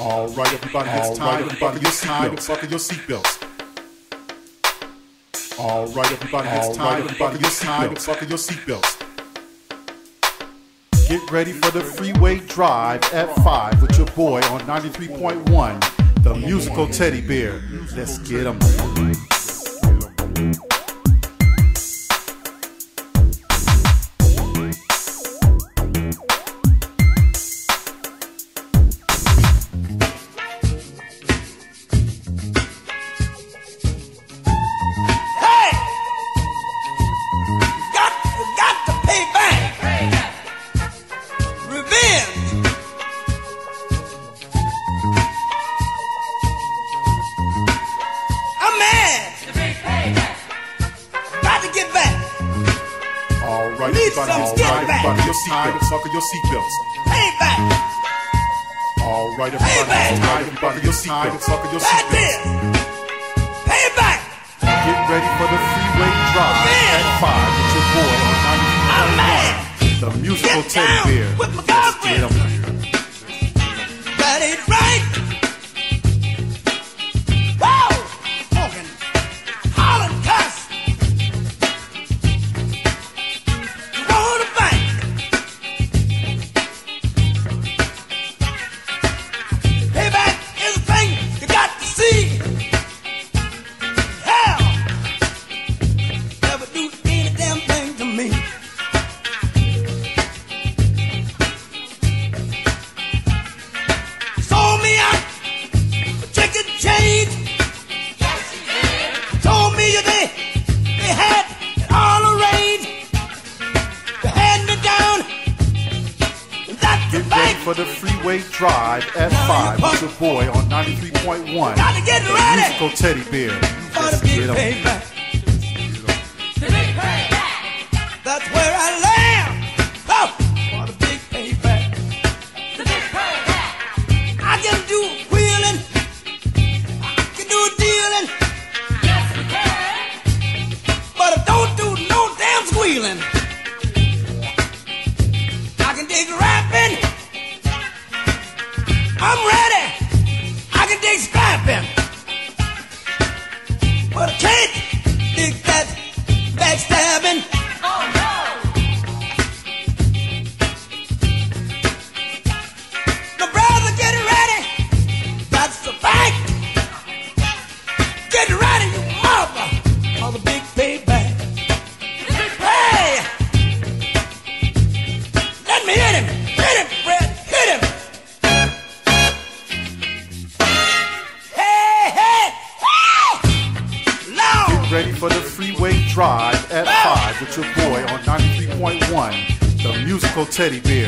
All right, everybody, it's time, time to buckle your seatbelts. All right, everybody, it's time, everybody, it's time to buckle your seatbelts. Get ready for the freeway drive at 5 with your boy on 93.1, the musical teddy bear. Let's get 'em. Your seatbelts. Pay back. All right, everybody, back. all right, everybody, it's time to buckle your seatbelts. it. Pay back. Get ready for the freeway drive at 5 with your boy on I'm mad. the musical teddy bear. Musical teddy bear. for Let's the big get 'em. Teddy bear.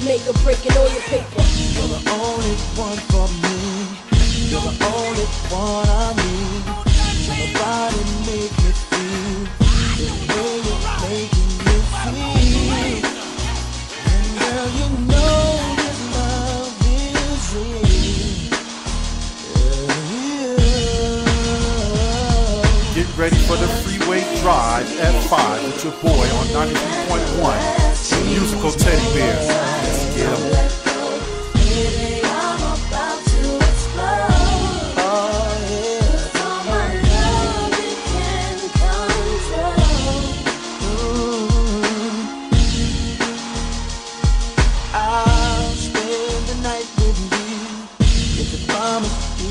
Jamaica breaking all your paper. You're the only one for me. You're the only one I need. Nobody make me feel the way you're making me feel. And girl, you know this love is real. Yeah. Get ready for the freeway drive at 5 with your boy on 93.1, the musical teddy bear.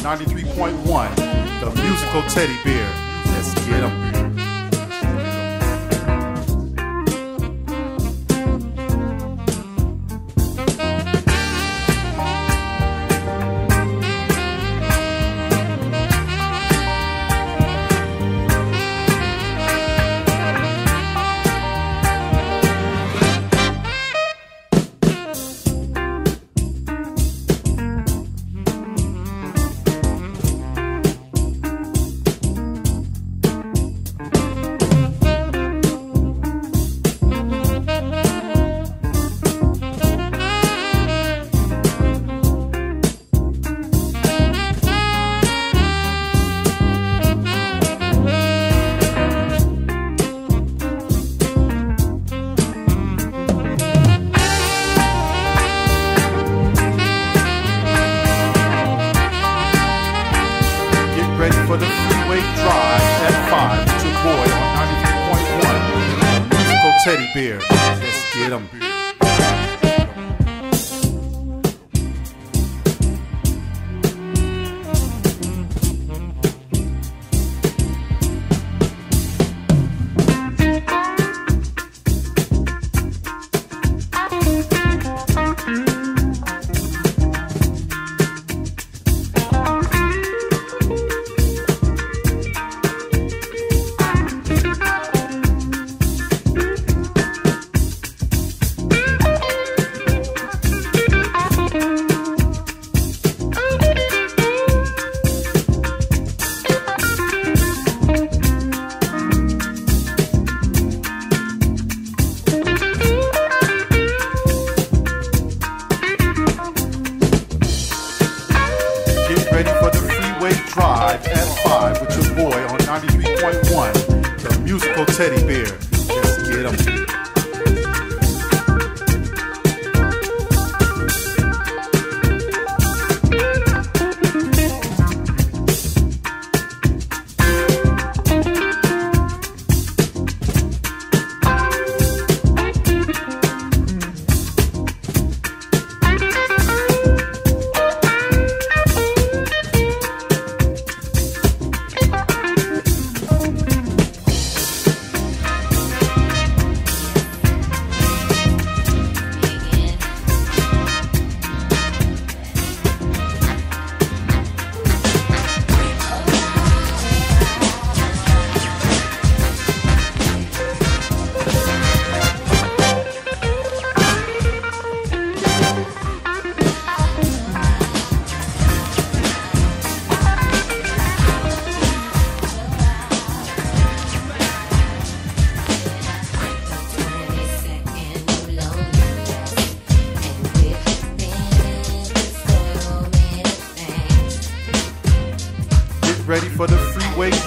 93.1, the musical teddy bear. Big Drive at 5 with your boy on 93.1 Musical Teddy Bear. Let's get him.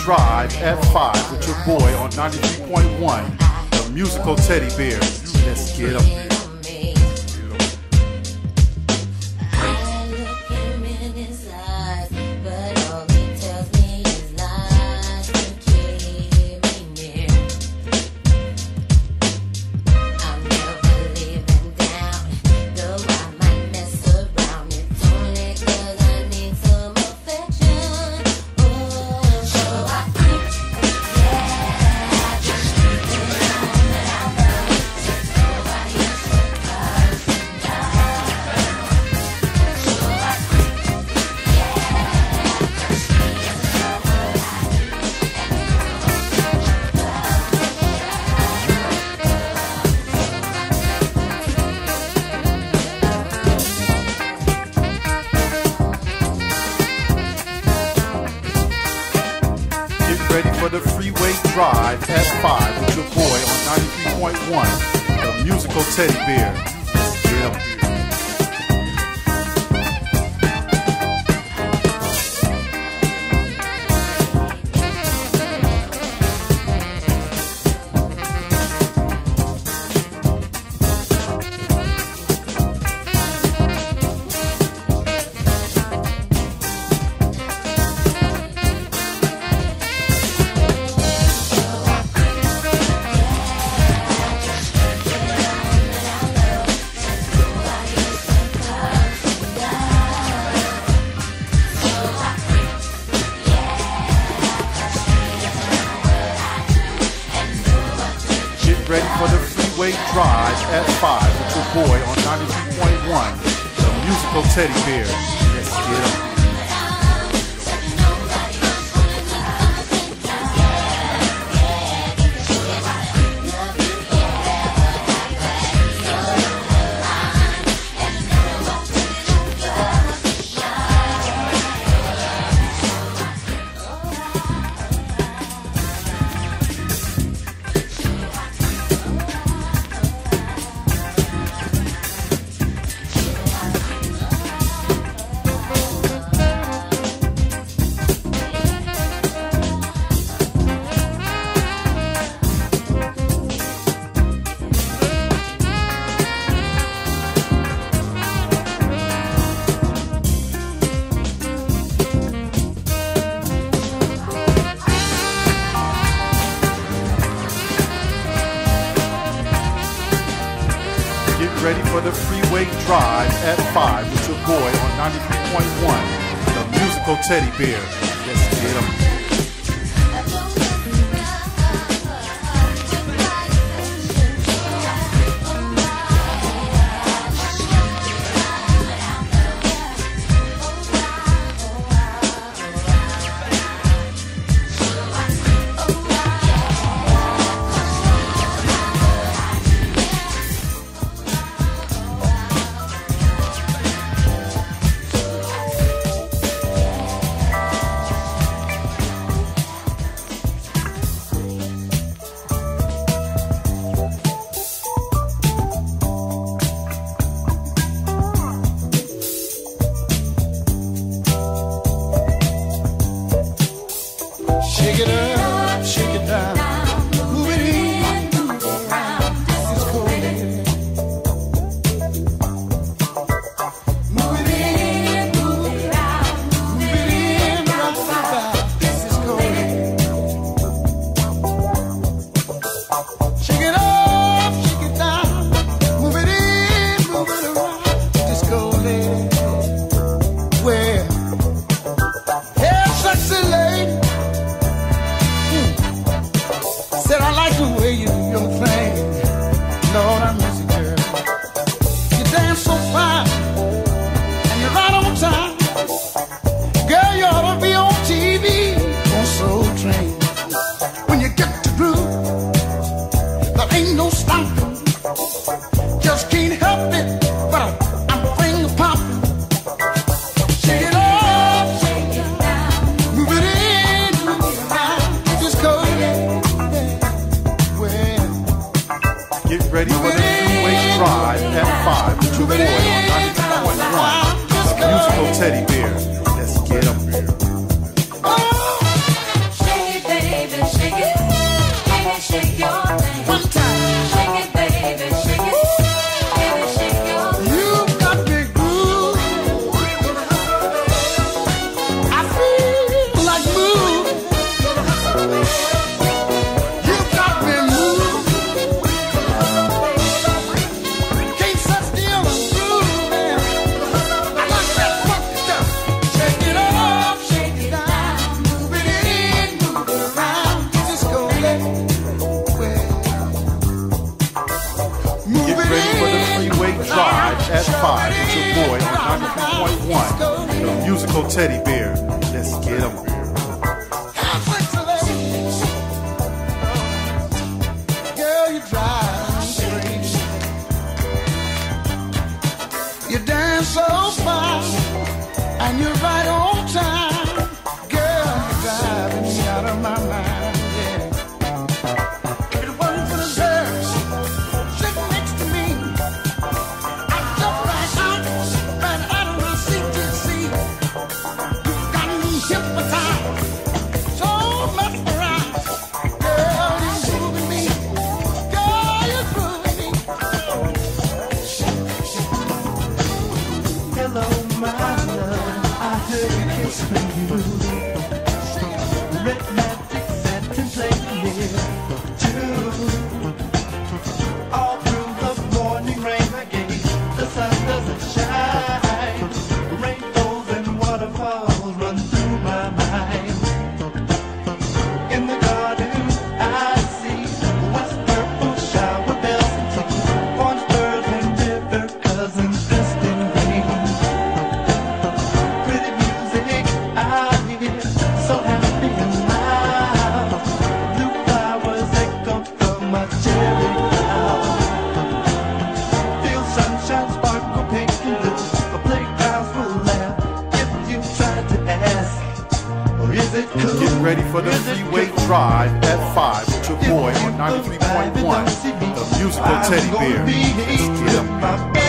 Drive at 5 with your boy on 93.1, the musical teddy bear. Let's get up. live with your boy on ninety-two point one. the musical teddy bear. Let's get up. Teddy Bear. there. my up.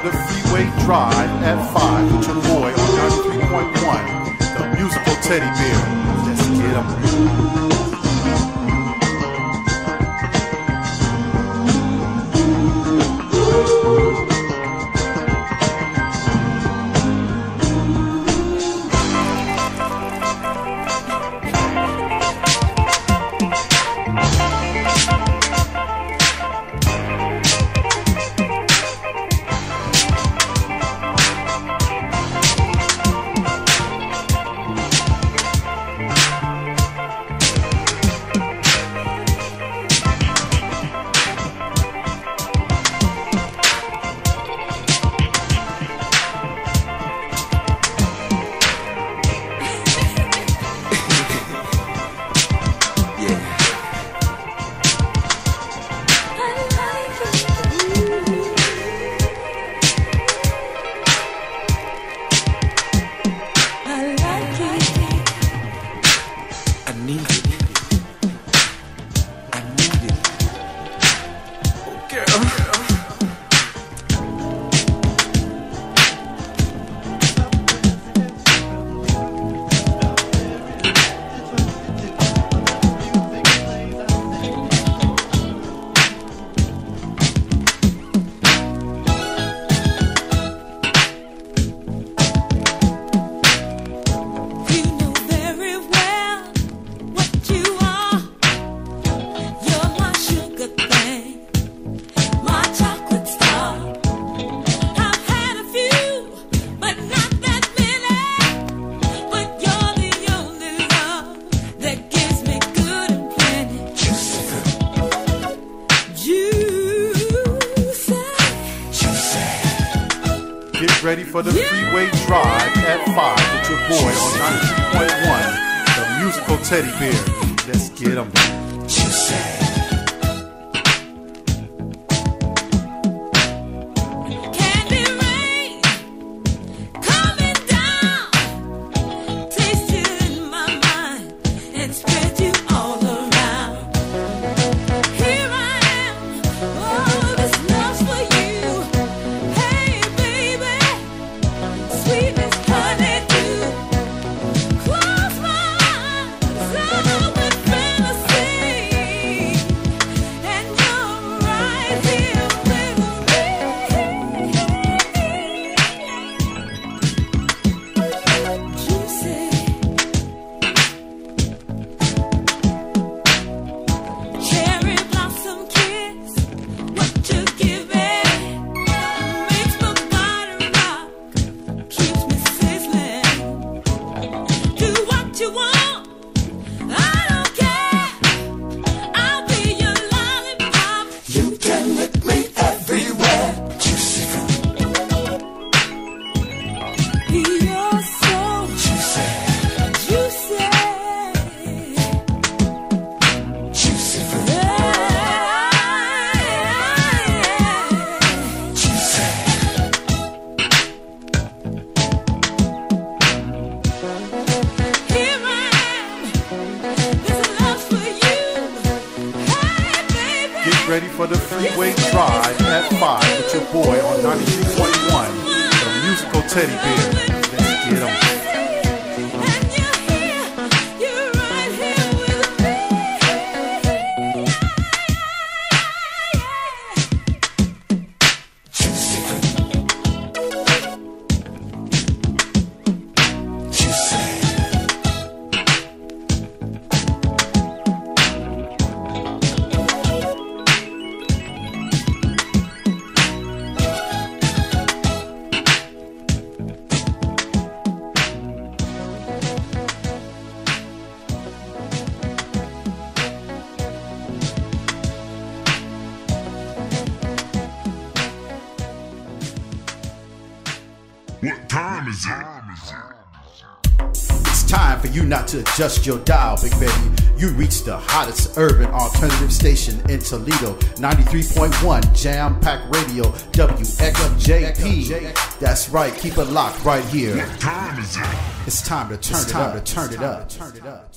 for the freeway drive at 5 to your boy on 93.1, the musical teddy bear. Let's get. say? Wing Drive at 5 with your boy on 96.1, the musical teddy bear. Let's get him. Time for you not to adjust your dial, Big Baby. You reached the hottest urban alternative station in Toledo, 93.1 Jam Pack Radio, WXJP. That's right, keep it locked right here. What time is it? It's time to turn it up. Turn it up. Turn it up.